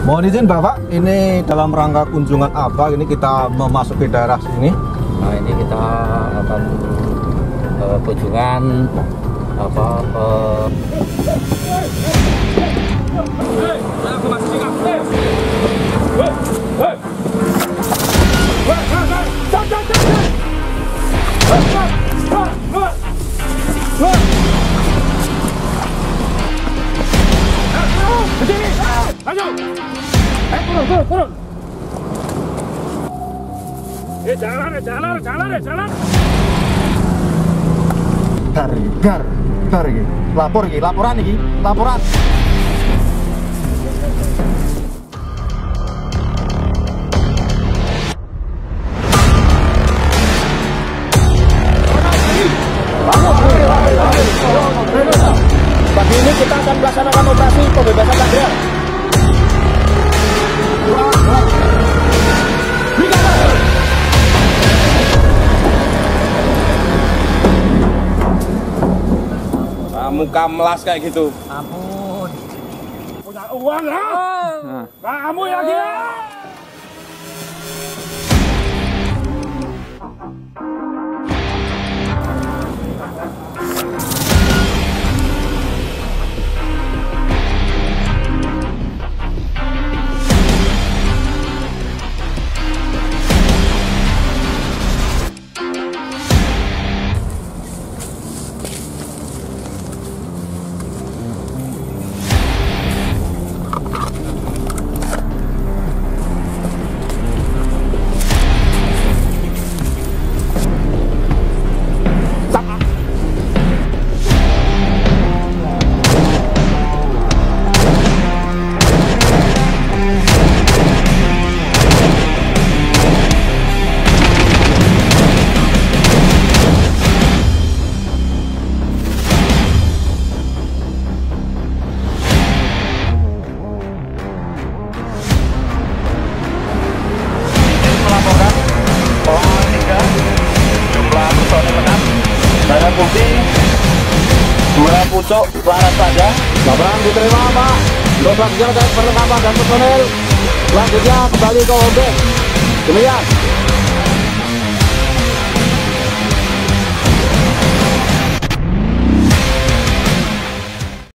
Mohon izin Bapak, ini dalam rangka kunjungan apa? Ini kita memasuki daerah sini. Nah ini kita akan uh, kunjungan apa uh, Dar, dar, dar iki. Lapor iki, laporan iki, laporan. Pagi ini kita akan melaksanakan operasi pembebasan muka melas kayak gitu. Ampun. Punya uang ya? Kamu ya dia? Barang bukti dua pucuk laras saja Laporan diterima Pak. Untuk selanjutnya terkait perlengkapan dan personel. Selanjutnya kembali ke OB. Demikian.